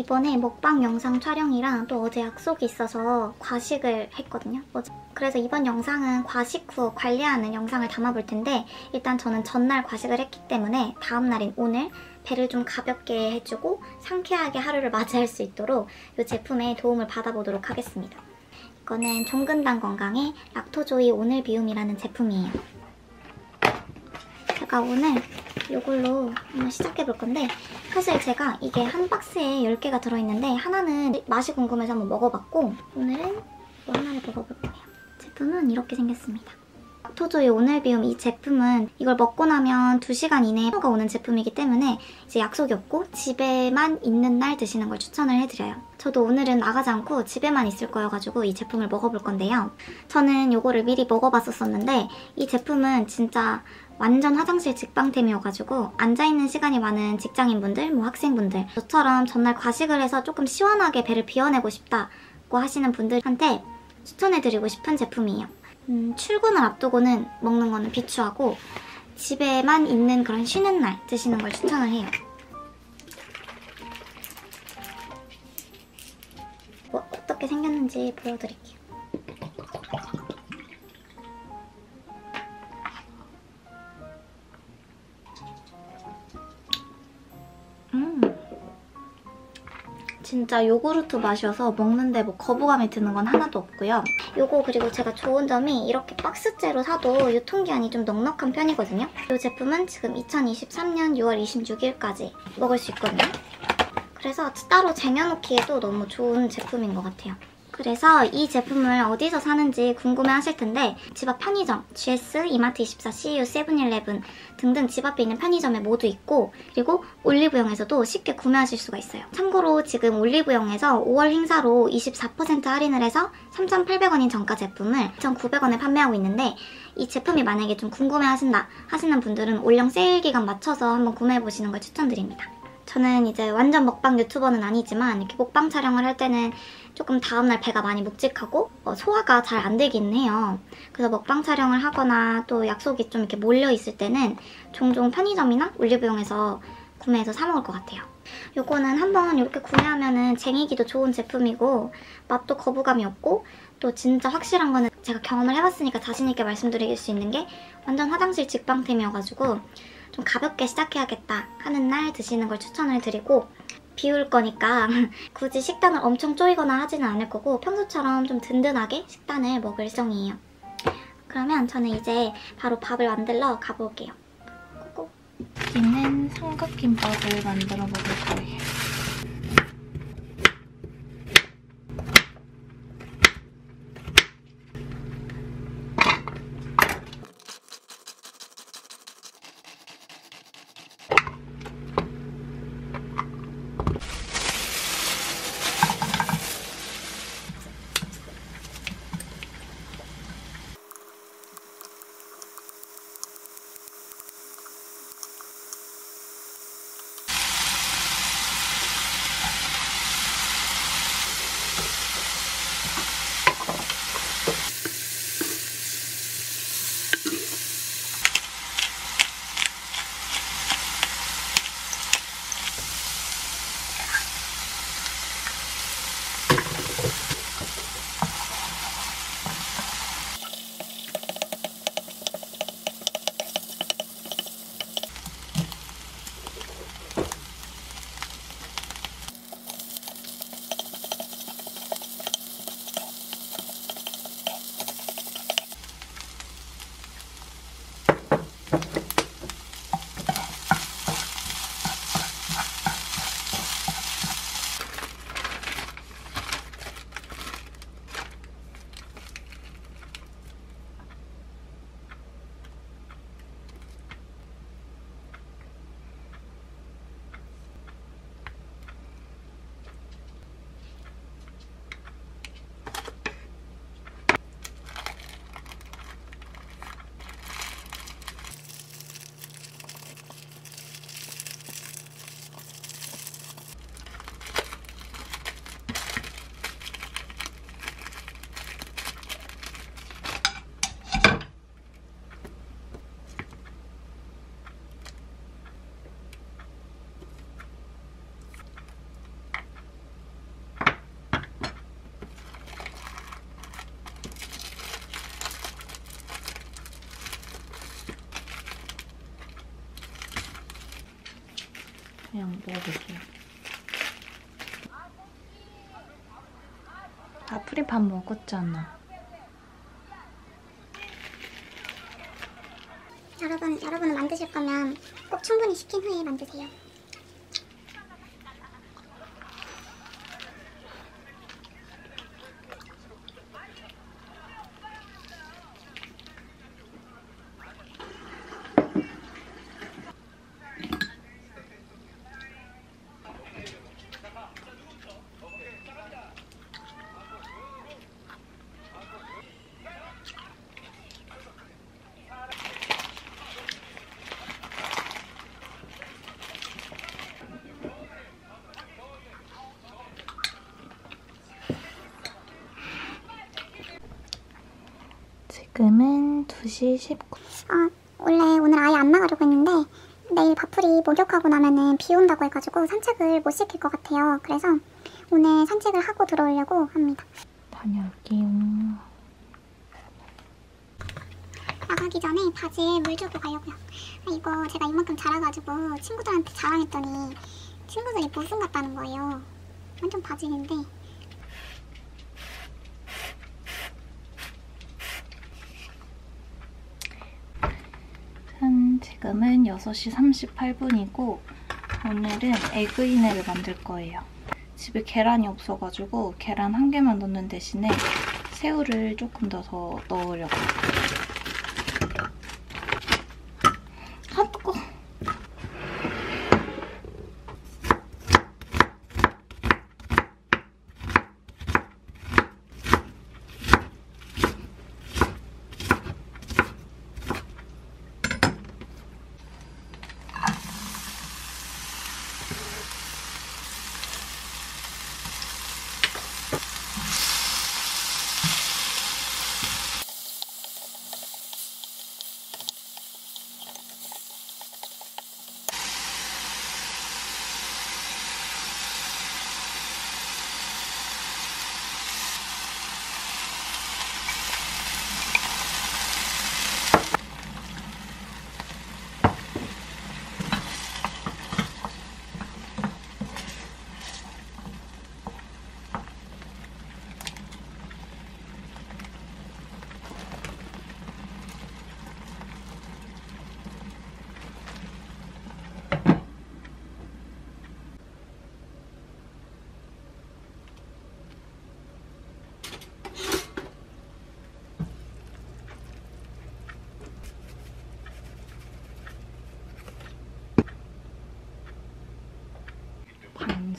이번에 먹방 영상 촬영이랑 또 어제 약속이 있어서 과식을 했거든요. 어제. 그래서 이번 영상은 과식 후 관리하는 영상을 담아볼 텐데 일단 저는 전날 과식을 했기 때문에 다음날인 오늘 배를 좀 가볍게 해주고 상쾌하게 하루를 맞이할 수 있도록 이 제품의 도움을 받아보도록 하겠습니다. 이거는 종근당 건강의 락토조이 오늘 비움이라는 제품이에요. 제가 오늘 이걸로 한번 시작해볼 건데 사실 제가 이게 한 박스에 10개가 들어있는데 하나는 맛이 궁금해서 한번 먹어봤고 오늘은 또 하나를 먹어볼 거예요. 제품은 이렇게 생겼습니다. 락토조이 오늘 비움 이 제품은 이걸 먹고 나면 2시간 이내에 가 오는 제품이기 때문에 이제 약속이 없고 집에만 있는 날 드시는 걸 추천을 해드려요. 저도 오늘은 나가지 않고 집에만 있을 거여가지고 이 제품을 먹어볼 건데요. 저는 이거를 미리 먹어봤었었는데 이 제품은 진짜 완전 화장실 직방템이어가지고 앉아있는 시간이 많은 직장인분들, 뭐 학생분들 저처럼 전날 과식을 해서 조금 시원하게 배를 비워내고 싶다고 하시는 분들한테 추천해드리고 싶은 제품이에요. 음, 출근을 앞두고는 먹는 거는 비추하고 집에만 있는 그런 쉬는 날 드시는 걸 추천을 해요. 뭐, 어떻게 생겼는지 보여드릴게요. 진짜 요구르트 맛이어서 먹는데 뭐 거부감이 드는 건 하나도 없고요. 요거 그리고 제가 좋은 점이 이렇게 박스째로 사도 유통기한이 좀 넉넉한 편이거든요. 이 제품은 지금 2023년 6월 26일까지 먹을 수 있거든요. 그래서 따로 쟁여놓기에도 너무 좋은 제품인 것 같아요. 그래서 이 제품을 어디서 사는지 궁금해 하실 텐데 집 앞 편의점, GS, 이마트24, CU, 세븐일레븐 등등 집 앞에 있는 편의점에 모두 있고 그리고 올리브영에서도 쉽게 구매하실 수가 있어요. 참고로 지금 올리브영에서 5월 행사로 24% 할인을 해서 3,800원인 정가 제품을 2,900원에 판매하고 있는데 이 제품이 만약에 좀 궁금해 하신다 하시는 분들은 올영 세일 기간 맞춰서 한번 구매해보시는 걸 추천드립니다. 저는 이제 완전 먹방 유튜버는 아니지만 이렇게 먹방 촬영을 할 때는 조금 다음날 배가 많이 묵직하고 어, 소화가 잘 안 되긴 해요. 그래서 먹방 촬영을 하거나 또 약속이 좀 이렇게 몰려있을 때는 종종 편의점이나 올리브영에서 구매해서 사 먹을 것 같아요. 요거는 한번 이렇게 구매하면은 쟁이기도 좋은 제품이고 맛도 거부감이 없고 또 진짜 확실한 거는 제가 경험을 해봤으니까 자신있게 말씀드릴 수 있는 게 완전 화장실 직방템이어가지고 좀 가볍게 시작해야겠다 하는 날 드시는 걸 추천을 드리고 비울 거니까 굳이 식단을 엄청 쪼이거나 하지는 않을 거고 평소처럼 좀 든든하게 식단을 먹을 예정이에요. 그러면 저는 이제 바로 밥을 만들러 가볼게요. 고고. 여기는 삼각김밥을 만들어 먹을 거예요. 밥 먹었잖아. 여러분, 여러분은 만드실 거면 꼭 충분히 식힌 후에 만드세요. 지금은 2시 19분. 아, 원래 오늘 아예 안 나가려고 했는데 내일 바풀이 목욕하고 나면은 비 온다고 해가지고 산책을 못 시킬 것 같아요. 그래서 오늘 산책을 하고 들어오려고 합니다. 다녀올게요. 나가기 전에 바지에 물 주고 가려고요. 아, 이거 제가 이만큼 자라가지고 친구들한테 자랑했더니 친구들이 무슨 같다는 거예요. 완전 바지인데 한 지금은 6시 38분이고 오늘은 에그이네를 만들 거예요. 집에 계란이 없어가지고 계란 한 개만 넣는 대신에 새우를 조금 더 더 넣으려고. 아 뜨거.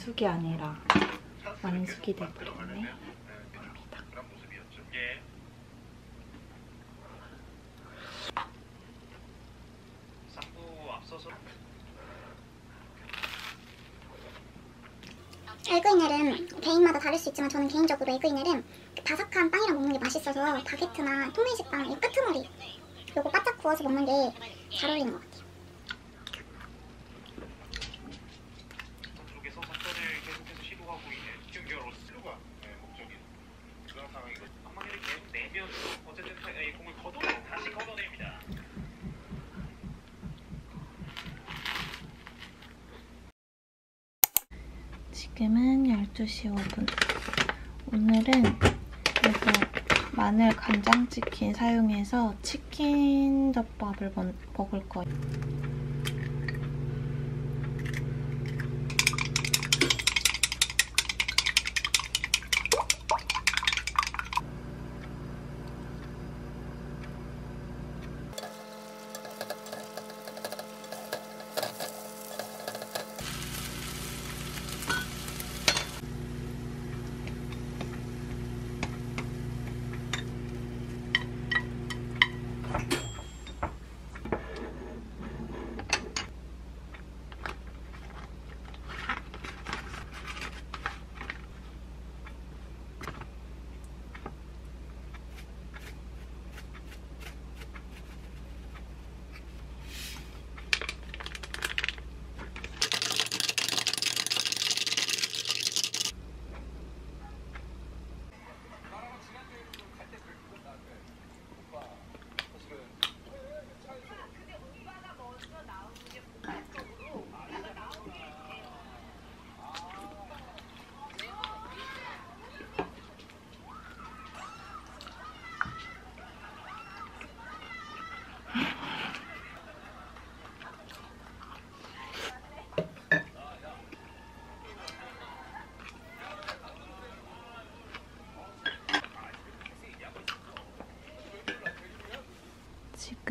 반숙이 아니라 완숙이 돼버렸네. 앞서서 에그이넬은 개인마다 다를 수 있지만 저는 개인적으로 에그이넬은 그 바삭한 빵이랑 먹는 게 맛있어서 바게트나 통밀식빵 이 끄트머리 요거 바짝 구워서 먹는 게 잘 어울리는 것 같아요. 쪽에서 작전을 계속해서 시도하고 있는 중결 오스루가 목적인 그런 상황이고 방망이를 지금은 12시 5분. 오늘은 이거 마늘 간장치킨 사용해서 치킨 덮밥을 먹- 먹을 거예요.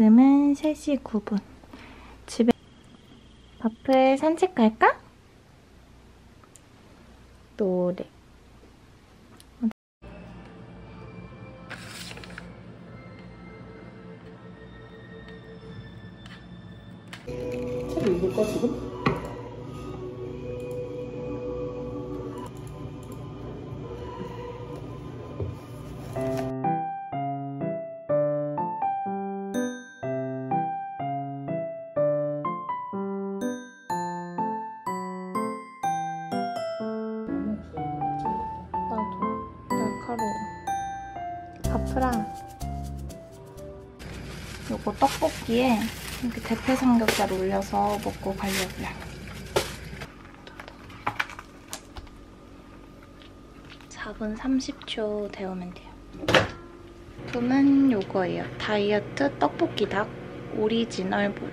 지금은 3시 9분. 집에 바플 산책 갈까? 노래. 날카로워. 바프랑 요거 떡볶이에 이렇게 대패 삼겹살 올려서 먹고 가려고요. 사분 30초 데우면 돼요. 제품은 요거예요. 다이어트 떡볶이 닭 오리지널 볼.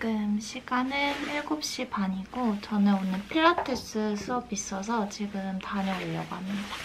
지금 시간은 7시 반이고 저는 오늘 필라테스 수업 있어서 지금 다녀오려고 합니다.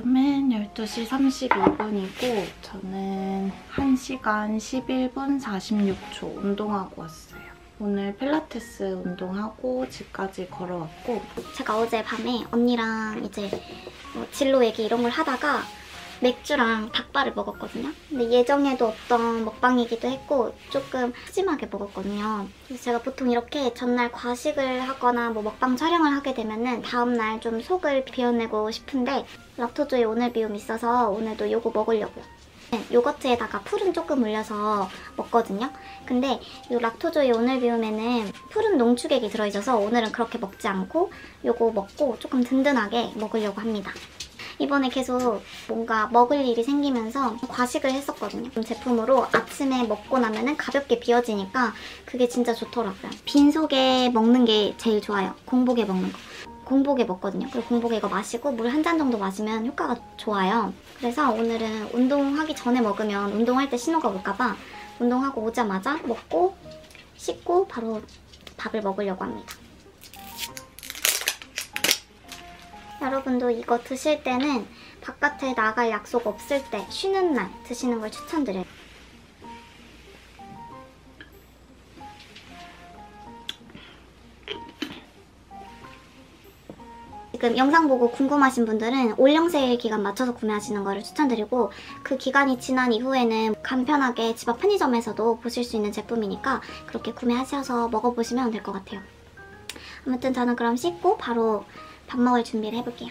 지금은 12시 32분이고 저는 1시간 11분 46초 운동하고 왔어요. 오늘 필라테스 운동하고 집까지 걸어왔고 제가 어제 밤에 언니랑 이제 뭐 진로 얘기 이런 걸 하다가 맥주랑 닭발을 먹었거든요. 근데 예정에도 없던 먹방이기도 했고 조금 푸짐하게 먹었거든요. 그래서 제가 보통 이렇게 전날 과식을 하거나 뭐 먹방 촬영을 하게 되면은 다음날 좀 속을 비워내고 싶은데 락토조에 오늘 비움이 있어서 오늘도 요거 먹으려고요. 네, 요거트에다가 풀은 조금 올려서 먹거든요. 근데 이 락토조의 오늘 비움에는 푸른 농축액이 들어있어서 오늘은 그렇게 먹지 않고 요거 먹고 조금 든든하게 먹으려고 합니다. 이번에 계속 뭔가 먹을 일이 생기면서 과식을 했었거든요. 이 제품으로 아침에 먹고 나면은 가볍게 비워지니까 그게 진짜 좋더라고요. 빈속에 먹는 게 제일 좋아요. 공복에 먹는 거. 공복에 먹거든요. 그리고 공복에 이거 마시고 물 한 잔 정도 마시면 효과가 좋아요. 그래서 오늘은 운동하기 전에 먹으면 운동할 때 신호가 올까봐 운동하고 오자마자 먹고 씻고 바로 밥을 먹으려고 합니다. 여러분도 이거 드실 때는 바깥에 나갈 약속 없을 때 쉬는 날 드시는 걸 추천드려요. 지금 영상 보고 궁금하신 분들은 올영 세일 기간 맞춰서 구매하시는 거를 추천드리고 그 기간이 지난 이후에는 간편하게 집 앞 편의점에서도 보실 수 있는 제품이니까 그렇게 구매하셔서 먹어보시면 될 것 같아요. 아무튼 저는 그럼 씻고 바로 밥 먹을 준비를 해볼게요.